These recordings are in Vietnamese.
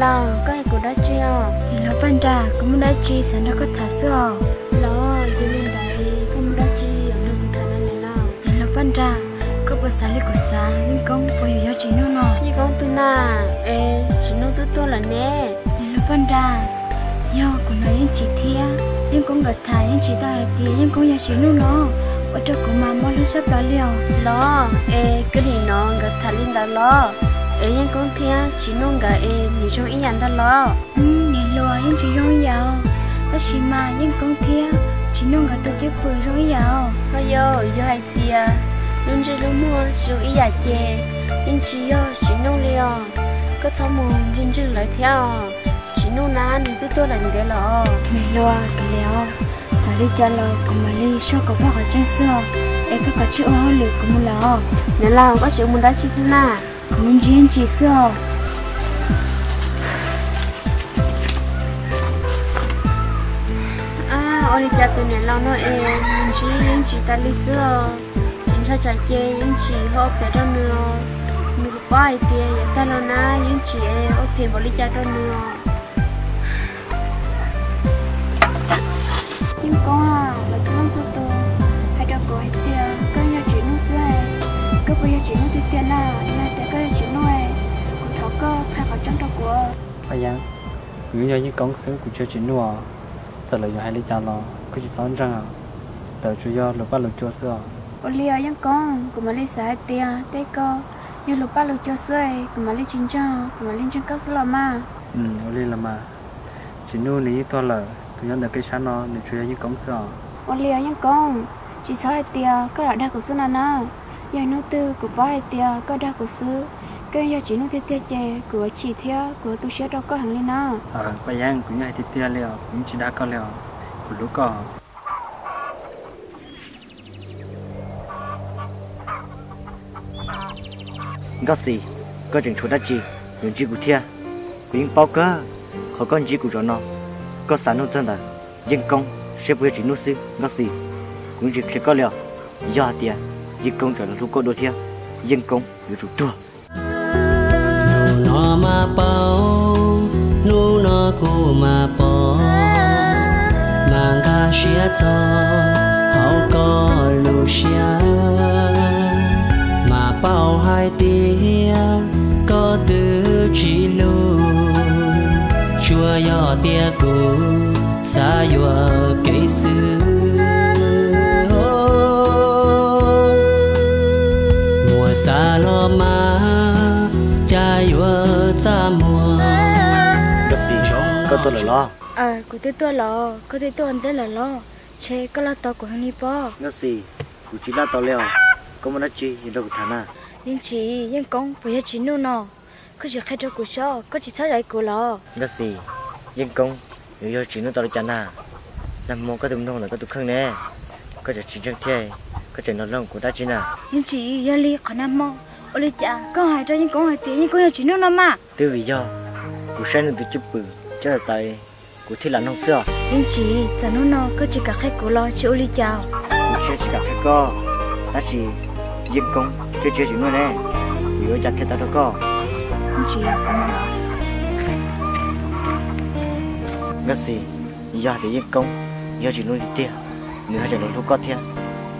lâu có ai cũng đã chưa thì nó ban ra cũng đã chi sản nó có thả sữa lo giờ lên đây cũng đã chi? Ở đâu cũng thả nên lâu. Thì nó ban ra có bữa sáng lấy của sáng nhưng con bây giờ chỉ nó nó như con tu na ê chỉ nó tu tu là nè. Thì nó ban ra yo của nó những chỉ thia nhưng con gật thả những chỉ ta thì nhưng con giờ chỉ nó nó ở trong của mà mua lên sắp đó liều. Lo ê cái gì nó gật thả lên đó lo ê nhưng con thia chỉ nó gật ê như trong ý anh đó lo. Ừ nè lùa những chỉ rong giàu đó chỉ mà những con thia chỉ nó gật tôi tiếp bự rong giàu thôi yo yo hay tia nên chỉ lúc mua dù ý giả chè. Nhưng chỉ yo chỉ nó liều có cháu mù nên chỉ lại theo. Chỉ nó ná nên tôi tôi là như thế lo mẹ lùa cái liều sao đi cho lo cũng mà đi số có bao ở trên xưa em có có chữ ô lửa cũng lo nên là có chữ muốn đã chữ na cũng riêng chỉ xưa à ôi cha tôi này lo nó em mình chỉ những chỉ ta lý xưa chính cho cha chê những chỉ họ phải cho nữa mình có ai tiền ta lo na những chỉ em phía bảo lý cha cho nữa nhưng con à có bao nhiêu chuyện nó tiền à? Nên để chuyện nó ấy cũng thấu cơ phải có trong đó của bây giờ những người như công xứ của chơi chuyện nua giờ là giờ hai lý cha lo. Có chỉ sống rằng à? Tờ chủ yếu là bắt lục chua xưa. Ô lia những con cũng mà lấy xài tiền tế cơ như lục ba lục cho xưa cũng mà lấy chín cho cũng mà lên trên cơ xưa là mà ừ ở đây là mà. Chỉ nu ní to là tụi nhân được cái sáng nó để chủ yếu như công xưa. Ô lia những con chỉ xài tiền có là đa của xưa nào nè giờ nó tư của ba tiền có đa của xưa cái giờ chỉ nó tiền tiền chè của chỉ theo của tôi sẽ đâu có hàng lên nào ờ bây giờ cũng như hai tia liều cũng chỉ đã có liều của lúc có góc gì có chừng chỗ đất gì những chỉ của thia. Những bao cơ họ có chỉ của cho nó có sản nông dân là dân công sẽ bây chỉ nô sư góc gì cũng chỉ có liều do tiền dân công trở lúc cô đôi thiên dân công lúc tua. Nó mà bao nu nó cô mà bỏ mang ca xia cho hậu có lu xia. Mà bao hai tia có từ chỉ lu chua yo tia cô xa yo cây xưa có tôi là lo. À của tôi tôi là có tôi tôi anh tên là lo. Chế có là tao của hắn đi bỏ góc gì của chỉ là tao liều có một đất chi nhưng đâu có thằng nào. Nhưng chỉ nhưng con bây giờ chỉ nô nọ có chỉ khai cho của cho có chỉ sao lại của lo. Góc gì dân công nếu do chỉ nó tao chán à làm mong có tụi nó là có tụi khăn nè. Có chỉ chỉ chân thế có chỉ nó lòng của ta chỉ nào nhưng chỉ giờ li còn năm mò ô li cha con hai cho nhưng con hai tiền nhưng con giờ chỉ nô nọ mà. Từ vì do của sen được chụp bự cho là tại của thi là nông xưa nhưng chỉ giờ nô nọ có chỉ cả khai của lo chỉ ô li chào. Của chơi chỉ gặp cái co. Đó là dân công chơi chơi chỉ nó nè. Ở chặt cái ta đó co nhưng chỉ con lo góc gì do thì dân công do chỉ nuôi tiền nếu chỉ nuôi có tiền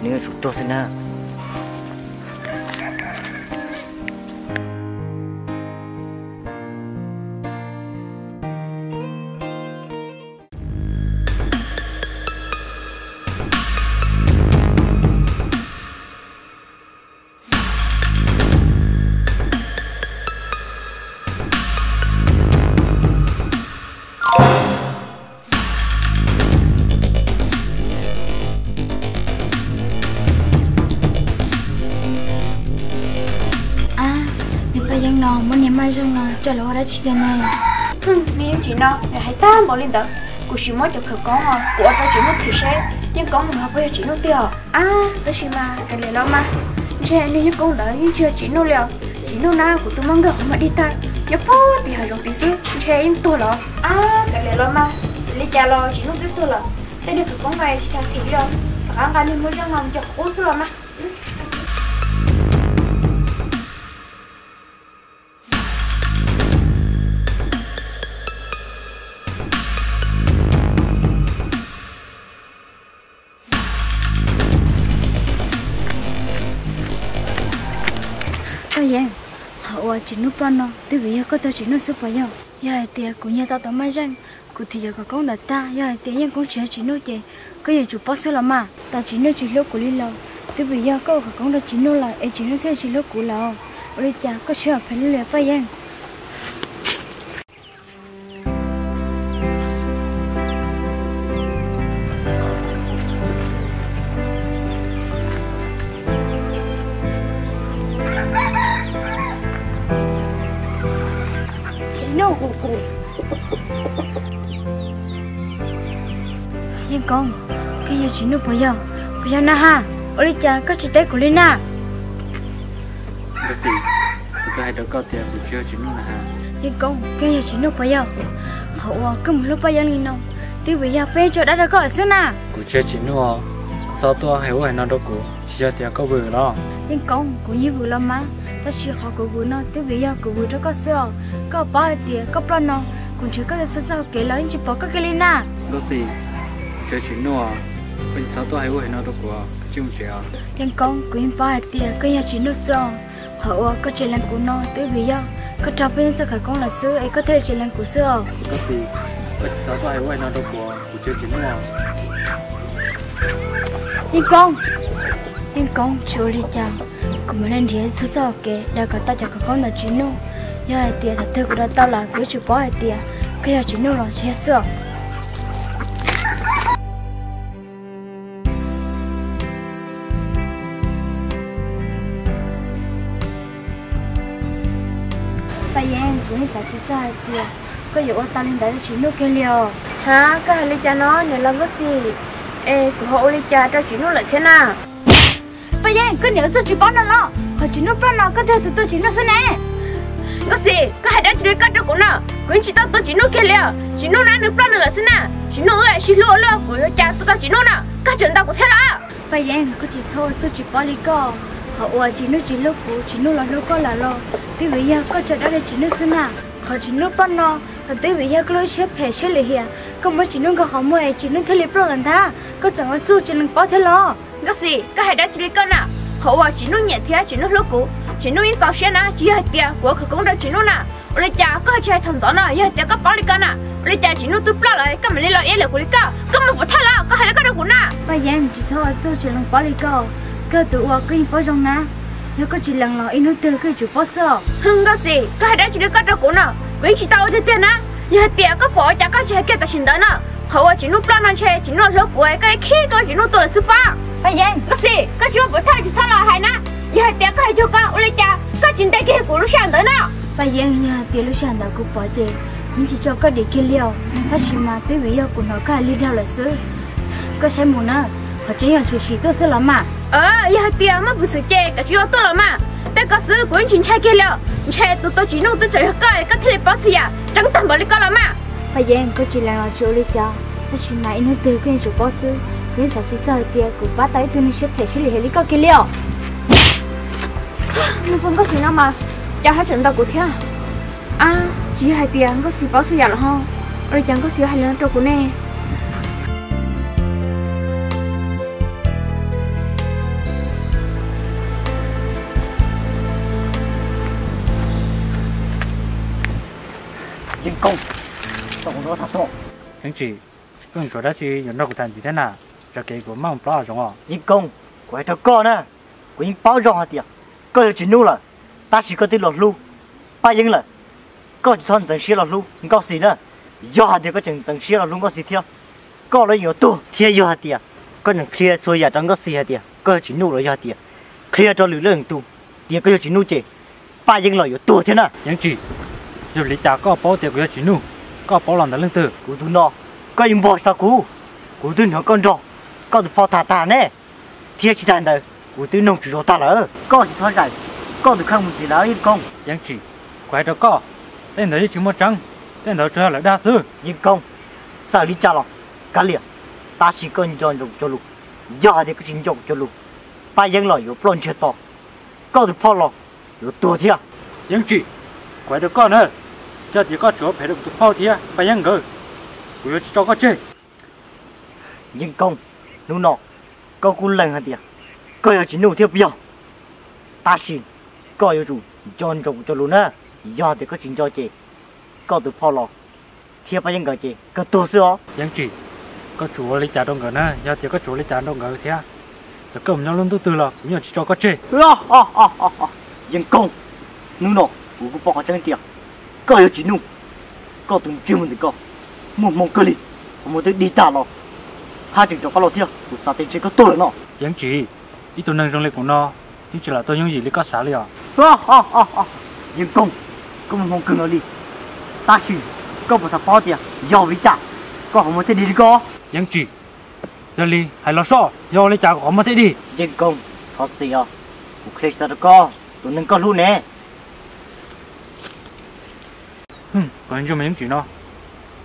nếu chủ tôi xin nào cho lo đã chỉ thế này nó để hãy ta bỏ lên đó của chỉ mới được khởi có mà của ta chỉ muốn thử xe nhưng có một học bây giờ chỉ nó tiêu à tôi chỉ mà cái này lo mà. Che nên những con đấy chưa chỉ nó liệu, chỉ nó nào của tôi mong gặp mà đi ta nhớ po thì hay dùng tí xíu. Che im tôi lo. À cái này lo mà. Lấy cha lo chỉ nó biết tôi lo. Đây được con này chị là thịt rồi và ăn cái này mới cho ngon cho uống lo mà. Chỉ nút bao nó từ bây giờ có tôi chỉ nút sức bao giờ giờ thì cũng như tao tao mai răng cũng thì giờ có con đặt ta giờ thì nhưng cũng chỉ chỉ nút gì cái gì chủ bác sĩ là mà tao chỉ nút chỉ lúc của đi lâu từ bây giờ có con đặt chỉ nút là em chỉ nút theo chỉ lúc của lâu rồi cha có sửa phải lừa phải răng chỉ nó bây giờ bây giờ na ha ở đây cha có chỉ tay của linh na cái gì tôi hay đâu có tiền của chưa chính là ha nhưng con cái gì chỉ nó bây giờ hậu cứ một lúc bây giờ linh nó thì bây giờ bây giờ đã được gọi sao na của chưa chính nó sao tôi hay hay nó đâu của chỉ cho tiền có vừa đó nhưng con cũng như vừa lắm mà ta chỉ họ của vừa nó thì bây giờ của vừa cho có sữa có bao tiền có bao nó cũng chỉ có thể sơ kể lại chỉ bỏ cái linh na cái gì chưa chính nó bây sao tôi hay hay nó đâu của không chịu nhưng con cũng bao tiền cái nhà chỉ nó sữa họ có chuyện làm của nó từ bây giờ có trò bên sẽ khởi con là sữa ấy có thể chuyện làm của sữa cái gì? Bây sao tôi hay hay nó đâu của của chưa chính nó nhưng con. Nhưng con chưa đi chào cũng nên đi số số kể đã có ta cho con là chuyện nó giờ tiền thật thực của tao là cứ chụp bỏ tiền cái giờ chuyện nó là chuyện sữa cũng sẽ chỉ cho tiền có dụ ta lên đấy chuyện nó kia liều. Hả? Cái hai ly cha nó nhờ làm cái gì ê của họ ly cha cho chuyện nó lại thế nào? Bây giờ cứ nhớ tôi chỉ bán nó lo. Họ chỉ nó bán nó có thể từ tôi chỉ nó thế này cái gì cái hai đứa chỉ cắt cho của nó. Cũng chỉ tao tôi chỉ nó kia liều. Chỉ nó nãy được plan là thế nào? Chỉ nó ơi chỉ lo lo của cha tôi tao chỉ nó nào? Các chuyện tao có thế là bây giờ cứ chỉ thôi tôi chỉ bán đi co họ ua chỉ nước chỉ lúc cũ chỉ nước là lúc có là lo tí bây giờ có chờ đã để chỉ nước xưa nào họ chỉ nước bắt nó ở tí bây giờ cứ lối xếp hè xếp lại hiền có mấy chỉ nước có họ mua chỉ nước thấy liệp rồi gần ta có chẳng có chút chỉ nước bỏ thế lo cái gì cái hai đã chỉ con à họ ua chỉ nước nhẹ thế chỉ nước lúc cũ chỉ nước in sáu xe na chỉ hai tiền của khởi công đó chỉ nó na rồi cha có chơi thằng gió na giờ tiền có bỏ đi cả na rồi cha chỉ nước tụt bỏ lại cái mình lấy lo yên là của đi cả cái mình phải thay là có hai là cái đó của na bây giờ chỉ thôi chú chỉ nó bỏ đi cả cơ tụ ở cái phố rong na. Nếu có chỉ lần lò in nó từ cái chủ phố sợ. Không có gì? Cái đã chỉ được cắt ra cũ nè với chỉ tao thế tiền á nhà tiền có phố chẳng có chơi kia ta xin đó nè hậu chỉ nút plan ăn chơi chỉ nút lốc của cái khi có chỉ nút tôi là sư pha bây giờ có gì? Có chưa bữa thay chỉ sao là hay na, nhà tiền có hay chưa có ule cha. Có chỉ tay kia của lúc sáng đó nè bây giờ nhà tiền lúc sáng đó cũng bỏ chơi nhưng chỉ cho có để kia liều. Ta chỉ mà tới bây giờ của nó cả đi đâu là sư có sai muốn nè họ chỉ nhận chủ sĩ tôi sẽ làm mà ờ giờ tia mà bự sự chơi cái chuyện tôi là mà. Tại có sự của chính chơi kia liệu. Chơi tụi tôi chỉ nấu tôi chơi cái cái thế bao giờ chẳng tầm bao cái là mà. Bây giờ có chỉ là chỗ đi cho. Nó chỉ mà nó từ quen chỗ bao giờ cứ sợ chỉ chơi tia của bắt tay tôi nó sẽ thể xử lý cái kia liệu. Nó vẫn có chuyện nào mà. Cho hết trận đầu của thế à. à chỉ hai tia có sự bao giờ à là không rồi chẳng có sự hai lần đầu của nè. Chính công tổng nó thật tốt anh chị cũng chỗ đó chị nhận nó của thành gì thế nào cho cái của mong bao rồi không chính công của hai thằng con nè của những bao rong hả tiệt có được chỉ nu là ta chỉ có tin lọt lu ba yên là có chỉ thon tầng xí lọt lu nhưng có gì nữa do hả tiệt có chừng tầng xí lọt lu có gì theo có lấy nhiều tu thiệt do hả tiệt có những kia xôi giờ trong có gì hả tiệt có chỉ nu rồi do hả tiệt kia cho lưỡi lưỡi tu tiệt có chỉ nu chị ba yên là nhiều tu thế nào anh chị giờ lấy trả có bao tiền của chị nu có bao lần đã lên từ cú tu nọ có im bỏ sao cú? Cú tu nó con rọ có được phao thả thả nè. Thiệt chỉ đàn đời cú tu nông chỉ rọ ta lỡ có thì thôi giải có được không thì lỡ yên công. Giang chỉ quay cho có tên đấy chỉ một trắng tên đó cho lại đa sư. Yên công sao lý trả lọ cá liệt ta chỉ cần cho lục cho lục giờ thì cứ chính dụng cho lục ba dân lọ có plon chưa to có được phao lọ yếu tua thiệt giang chỉ quay đó có nữa cho thì có chỗ phải được tụi phao thì phải anh ngờ của cho có chơi. Nhưng không nu nọ có cú lần hả tiệt có 有 chỉ nu thiệt biểu ta xin có 有 chủ cho trồng cho luôn á do thì có chuyện cho chị có từ phò lò. Thiệp bao nhiêu cái chị có tổ sữa yang chỉ có chủ lấy trả đông ngờ nè. Giờ thì có chủ lấy trả đông ngờ thế giờ cầm nhau luôn tôi từ là cũng chỉ cho có chơi à à à à à dân công nương nọ của cô bỏ chân tiền có yêu chỉ nung có tụng chưa mình có một mong cơ li một tới đi tả lo hai chừng cho có lo thiệt của sao tên chơi có tôi nó yang chỉ ít tôi nâng trong lấy của nó nhưng chỉ là tôi những gì lấy có xả liền à à à à nhưng công có một mong cơ nó đi ta xì có một sao bao tiền giàu với cha, có không một tới đi đi có yang chỉ giờ đi hãy lo so giờ lấy có không một thế đi nhưng công thật gì à của khi ta có tôi nâng có luôn nè còn cho mấy chuyện nó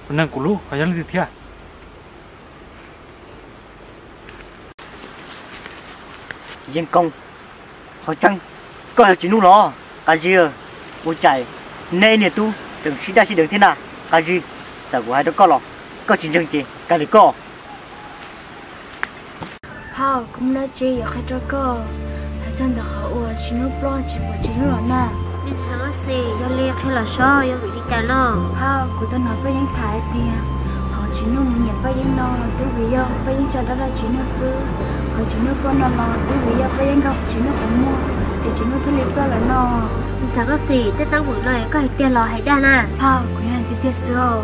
tôi nâng của lũ phải làm gì thế dân công họ chăng có chỉ nu nó cái gì ô chạy nên nè tu đừng xí ra xí đừng thế nào cái gì giờ của hai đứa có lọ có chuyện chân chị cái gì có ha cũng đã chỉ ở khai cho cơ hay chân được họ ủa chỉ nó lo chỉ của chỉ nó nè đi chờ gì yo liệt hay là sao yo bị cả lo ha của tôi nói với những thái tiền họ chỉ nó nhận với những nó tôi vì yo với những cho đó là chỉ nó sư. Họ chỉ nó con nó lo tôi vì yo với những gặp chỉ nó cũng mua thì chỉ nó thứ liệt đó là nó đi chờ gì tết tăng buổi này có hay tiền lo hay đa nè ha của anh thì tiếc sao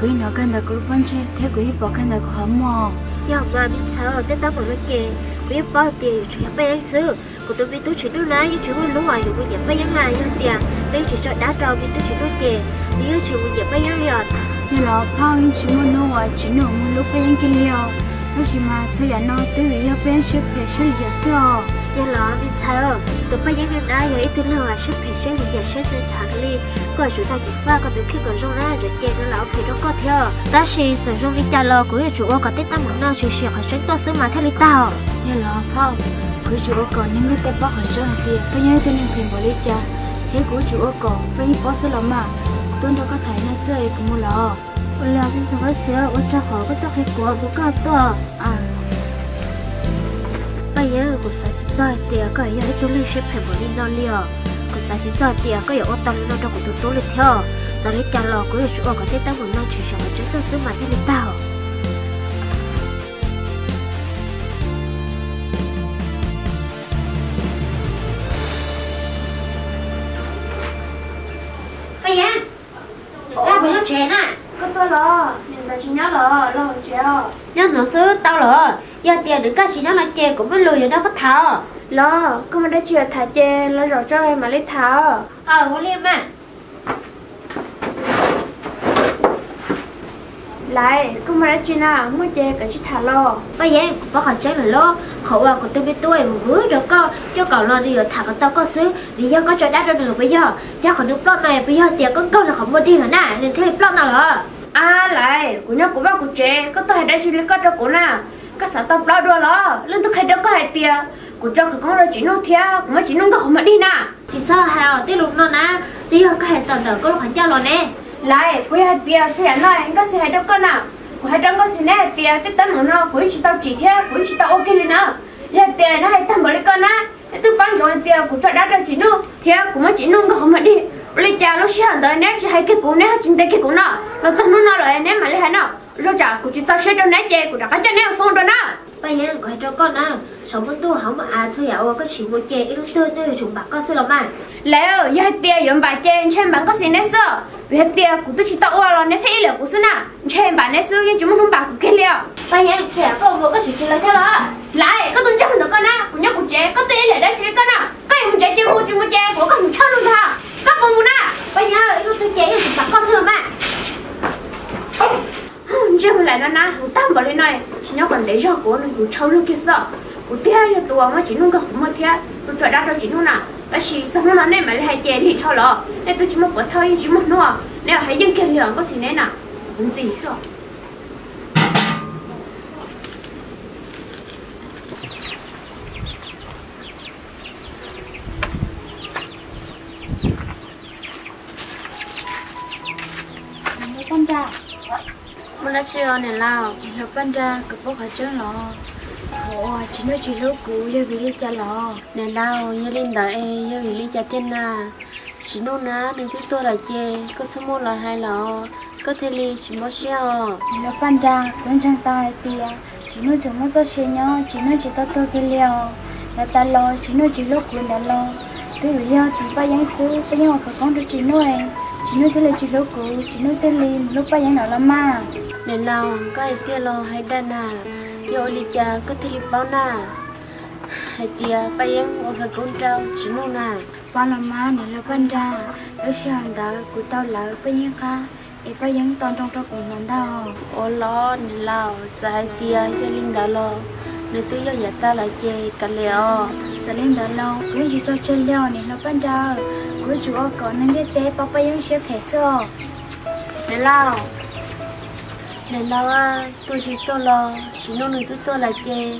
của nó cần được lúc phân chia thế của bỏ cần được khó mua yo mà biết sao tết tăng buổi này kì biết bao tiền chuyện bây anh sư của tôi biết tôi chỉ lúc này chỉ muốn lúc ngoài được bây giờ này như tiền bây chỉ cho đá trâu biết tôi chỉ đôi tiền nếu chỉ muốn giờ bây giờ liền như là bao chỉ muốn lúc ngoài chỉ nó muốn lúc bây giờ kia liao nó chỉ mà chơi nhà nó tới vì yêu bên ship về ship giờ sao giờ lo biết sao tôi bây giờ hiện tại giờ ít thứ nào là ship về ship giờ ship sẽ trả đi có chủ ta chỉ qua có được khi còn rong ra rồi tiền nó lão thì nó có theo ta chỉ sử dụng đi trả lo của chủ có tết tăng một nào chỉ sẽ phải sinh to sớm mà theo lý tao như là bao của chủ còn những cái tay bắt ở trong kia bây giờ tôi nên tìm vào lý cha thế của chủ còn bây giờ boss là mà tôi đâu có thể nó sơi cũng mua lọ là cái sao cái sữa ở trong họ có tóc hay của của cả to à bây giờ của sao chỉ cho tiền có giờ tôi liên ship phải bỏ đi nó liều của sao chỉ cho tiền có giờ ô tô nó trong của tôi tôi lịch theo rồi lấy trả lo của chủ có thể tăng một năm chỉ sợ chúng tôi sớm mà theo lý tao bây nhớ lo lo chơi, nhớ nó sư tao lỡ giờ tiền đừng cái chỉ nhớ là chè cũng biết lùi giờ đâu có thảo lo có mà đã chuyện thả chơi, lo. rồi cho em mà lấy tháo ờ có liêm mà lại có mà đã chuyện nào mua chơi cả chị thả lo bây giờ cũng bắt khỏi chơi là lo khẩu à của tôi biết tôi mà bữa được co cho cậu lo đi rồi thả cái tao có xứ vì do có cho đắt đâu được bây giờ do khỏi nước plot này bây giờ tiền có câu là không mua đi nữa nè nên thế plot nào rồi à lại của nhau của bác của chê có tôi hay đã chuyện lấy có cho của nào. Các sản tập lo đua lo lên tôi hay đâu có hay tiền của cho cái con đó chỉ nông theo của mấy chỉ nông có không mà đi nè chỉ sao hào tí lúc nó nè. Tí có hệ tận tận có lúc hành cho lo nè. Lại của hai tiền sẽ nói anh có sẽ hay đâu có nào. Của hai đâu có sẽ nè tiền cái tấm của nó của chỉ tao chỉ theo của chỉ tao ok lên nữa giờ tiền nó hay tầm bớt con nè. Tôi bán rồi tiền của cho đã ra chỉ nông theo của mấy chỉ nông có không mà đi lấy cha lúc xưa tới nét chỉ hay cái cũ nè chính tay cái cũ nọ. Nó xong nó nó lại nét mà lấy hay nọ. Rồi chả cũng chỉ tao sẽ cho nét chè cũng đã cái cho nét phong rồi nè bây giờ gọi cho con à sống một tu hỏng mà à thôi dạo có chỉ một chè ít lúc tôi tôi chúng bạc có sẽ làm mà lẽ giờ tiền dùng bà chè trên bạn có gì nè sợ vì hết tiền cũng tôi chỉ tao qua rồi nè phải liệu cũng xin à trên bạn nè sợ nhưng chúng không bạc cũng cái liệu. Bây giờ sẽ có một cái chỉ chỉ là thế đó lại, có tuần trăm được con à cũng nhau cũng chè có tiền để đã chỉ con à cái một chè chè mua chỉ một chè của con cho luôn thà có con muốn à bây giờ ít lúc tôi chè chúng bạc có sẽ làm mà lại nó na tam bảo lên này. Chỉ nhớ còn lấy cho cô nó của cháu luôn kia sợ. Của tia cho tôi mà chỉ nung cái không mà tia tôi chọn đắt đâu chỉ nung nào cái gì sao nó nên mà lại hay chè thì thôi lọ nên tôi chỉ một bữa thôi chỉ một nọ nếu hay dân kia liền có gì nên nào cũng gì sao con ra chưa nè lao nó ban ra cực bốc phải chứ lò Ồ, chỉ nói chuyện lúc cũ giờ vì lý cha lò nè lao như lên đợi em như vì lý cha tên na chỉ nô ná đừng thứ tôi là chê có số một là hai lò, có thể lý chỉ mất xeo nó ban ra vẫn chẳng tay tia chỉ nói chỉ muốn cho xe nhau chỉ nói chỉ tao tôi cái liều là ta lo chỉ nói chỉ lúc cũ là lo tôi bây giờ thì ba giang sư bây giờ có con được chỉ nói. chỉ nói tôi là chỉ lúc cũ chỉ nói tôi li lúc ba giang nào là ma nên nào có ai tia lo hay đa nà yo li cha có thể li bao nà hay tia ba giang ở phải con trâu chỉ nô nà ba là má để là ban ra lúc sáng đó của tao là ba giang ca. Em ba giang toàn trong trong cùng làm đâu ô lo nên lao trái tia yo linh đã lo. Nếu tôi yo ta là chê cả leo giờ lên đó lâu nếu chỉ cho chơi leo này nó ban ra. Của chú ở còn nên cái té ba ba giang sẽ phải sợ nên lao nên lao à tôi chỉ tôi lo chỉ nô nữa tôi tôi là chê.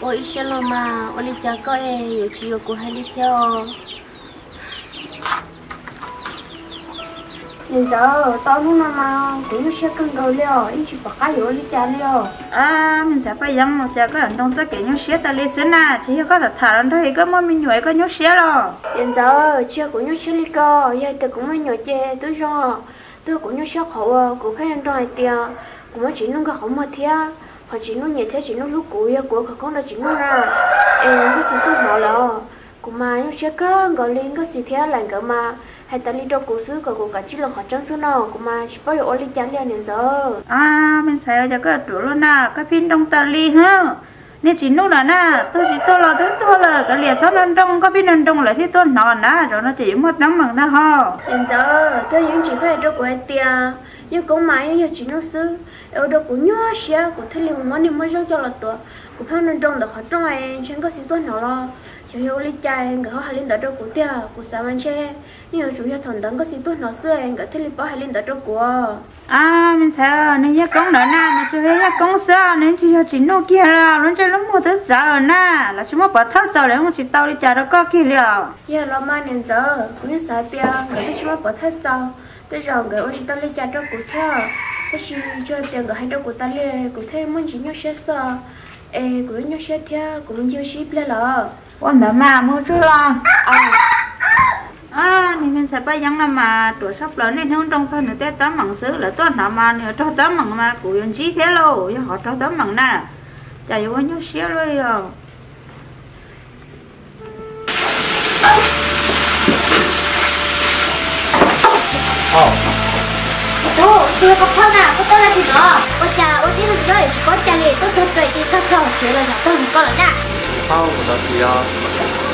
Ô ít xe lo mà ô li cha có e yo chỉ của hai đi theo. Nên giờ tao lúc nào mà cũng sẽ cần cầu liao ít chỉ bắt cái yo li cha liao à mình sẽ phải dám một giờ có hành động tất cả những xe ta lấy xin à chỉ có thể thả lên thôi có mỗi mình nhảy có những xe rồi hiện giờ chưa cũng như xe li cơ giờ tôi cũng mới nhỏ chê tôi rồi tôi cũng như xe khẩu cũng phải làm trong tiền mà chỉ nó cái không mà thia. Họ chỉ nó nhẹ thế chỉ nó lúc cuối của cả con đó chỉ nó ra. Em có sự tốt nó là cũng mà nhưng chưa có gọi lên có sự thế là cỡ mà. Hay ta đi đâu cũng xứ của cũng cả chỉ là họ trong xứ nào, cũng mà chỉ bao giờ ôn lên chẳng liền giờ. À mình sẽ cho cái chỗ luôn nè cái pin đông ta ly ha nên chỉ nút là na, tôi chỉ tôi là thứ tôi là cái liền sau năm đông có biết năm đông là thì tôi nọ nè rồi nó chỉ một tấm bằng nó ho. Đến giờ tôi những chỉ phải đâu của tiền nhưng cũng mà như chỉ nó xứ ở đâu cũng nhớ xe cũng thấy liền món niệm mới cho là tôi cũng phải nên trong được họ trong ấy chẳng có gì tốt nào lo chủ yếu lý trai người họ lên đó đâu cũng tiền cũng sao anh che nhưng chủ yếu thằng đấng có gì tốt nào xưa người thấy lý bảo hay lên đó đâu của à mình sẽ nên nhớ công đó na chú hay nhớ công sao nên chỉ cho chỉ nô kia là luôn chơi lúc một thứ giờ na là chúng nó bảo thắt giờ để không chỉ tao đi chờ đó có kia liệu. Giờ lo mà nên giờ cũng như sao tiền người thấy chúng nó bảo thắt giờ tôi giờ người ông ta lấy cha đâu cũng theo thế chỉ cho tiền người hai đâu của ta lấy cũng thấy muốn chỉ nhớ xe sợ ê cũng nhớ xe theo cũng nhiều ship lên là con đã mà mua chưa lo. À. À nên mình sẽ phải dặn là mà tuổi sắp lớn nên không trong sân nữa tết tấm bằng xứ là tôi nào mà, nhờ cho tấm bằng mà, của yên chí thế lô cho họ cho tấm bằng nè. Chả có nhớ xíu rồi rồi. Ồ, chưa có con nào, có tôi là gì đó. Ôi chà, ôi tí lần rồi, có chà lì, tôi thật vậy thì thật rồi Chứ là tôi thì con là nè sau của đó thì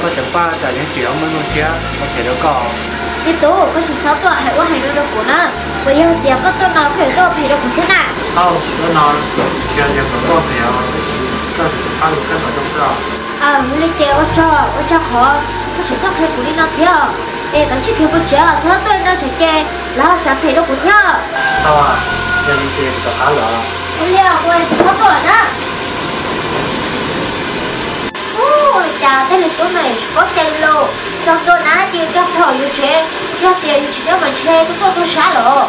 có chẳng qua trả những chuyện mới muốn kia có thể đâu có Đi tố, có chỉ sáu tuổi, hãy qua hành động được của nó. Bây giờ thì có tôi nói phải tôi phải được của thế nào. Sau nó nói chuyện những cái con thì có ăn cái mà trong đó À, muốn đi chơi ở cho, ở cho khó. Có chỉ tóc hay của đi nó theo Ê, có chỉ thiếu một chơi, sao tôi nó sẽ chơi Là sẽ phải được của theo sau à giờ đi chơi có khá là Ôi liều, ôi, sáu tuổi đó Ôi, chà, thế là chỗ này có chơi lô. Xong tôi ná tiền các thở như thế? Các tiền chỉ nếu mà chơi, tôi tôi xá lộ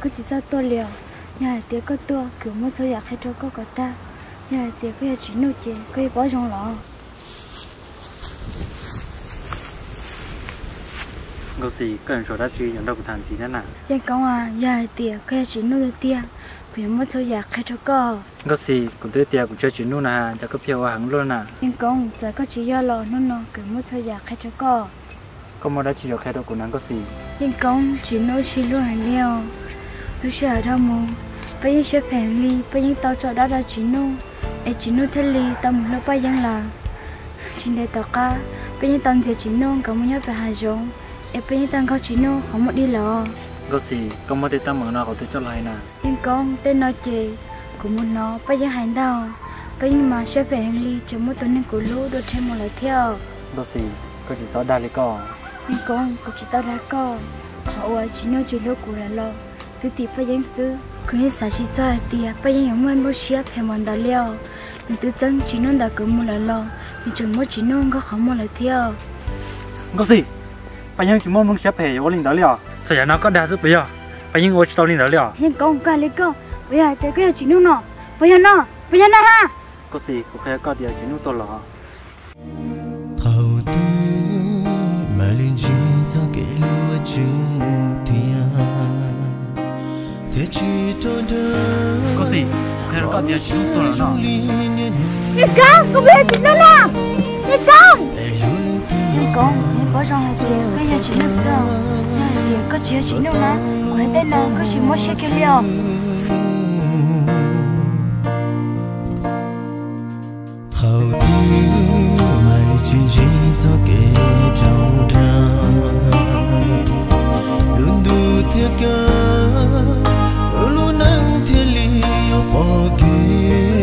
có chỉ sao tôi liều nhà tiệt có tôi kiểu muốn cho giặc hay cho có cả ta nhà tiệt có chỉ nô chè có bỏ trong lọ có gì cần số đã truy nhận đâu có thành gì nữa nè nhưng con à nhà tiệt có chỉ nô tiệt kiểu muốn cho giặc hay cho có có gì cũng tới tiệc cũng chuyện นู่น nè cho có phiêu hàng luôn nè nhưng con giờ có chỉ do lò nó nó kiểu muốn cho giặc hay cho có có một đã chỉ được khai đâu của nàng có gì nhưng con chỉ nói chỉ luôn hành liều lúc sợ đâu mù bây giờ sẽ phèn ly bây giờ tao cho đó là chỉ nô. Ai chỉ nô thế ly tao muốn nó bây giờ là chỉ để tao ca bây giờ tao giờ chỉ nô cả muốn nhớ về hà giống ai bây giờ tao có chỉ nô không muốn đi lò có gì có một cái tâm ở nào có thể cho lại nè. Nhưng con tên nó chè cũng muốn nó bây giờ hành đâu bây giờ mà sẽ phèn ly chỉ muốn tuần nên của lú đôi thêm một lời theo có gì có chỉ số đa lý có nhưng con cũng chỉ tao ra co họ ở chỉ nói chuyện lúc của là lo thứ thì phải dân sư. Cứ hết sao chỉ cho tia bây giờ những món mua xía phải món đó liao mình tự chân chỉ nó đã cứ mua là lo. Mình chừng mua chỉ nó có khó mua là theo. Có gì? Bây giờ chúng mong muốn xếp hệ vô linh đó liao sao giờ nó có đa giúp bây giờ. Bây giờ ngồi tao linh đó liao hiện con cái lấy con bây giờ tới cái chỉ nó nó bây giờ nó bây giờ nó ha. Có gì? Cũng phải có điều chỉ nó tôi lo. Thầu tư mà lên chỉ cho kể lúa nó tôi lo nó. Nhật con con biết chỉ nó nào Nhật con. Nhật con Nhật có trong hai tiền cái nhà chỉ sao? Nhà thì có chỉ chỉ nó nè? Hai tên nào có chỉ mua xe kia liao thầu tư mà lên chỉ chỉ cho kể trâu ra luôn đủ thiết cơ Lulu nang tili yo pagi